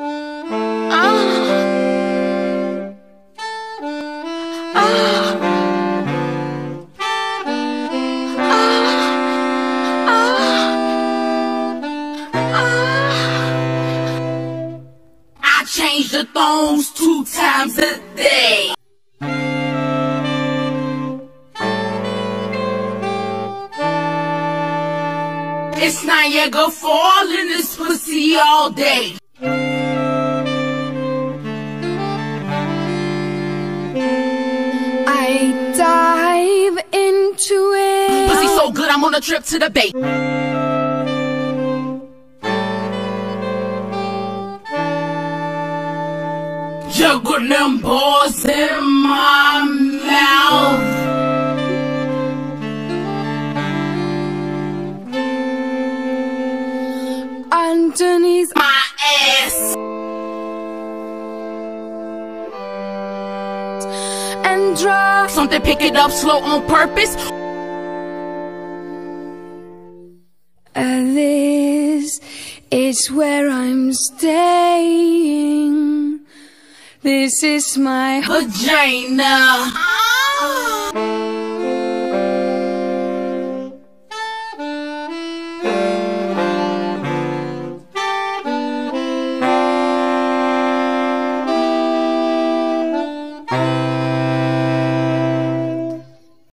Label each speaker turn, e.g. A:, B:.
A: Ah. Ah. Ah. I change the thongs two times a day. It's Niagara Fall in this pussy all day. Good, I'm on a trip to the bay. Juggle them balls in my mouth.
B: Underneath
A: My ass.
B: and drop.
A: Something pick it up slow on purpose.
B: This is where I'm staying. This is my
A: Vagina.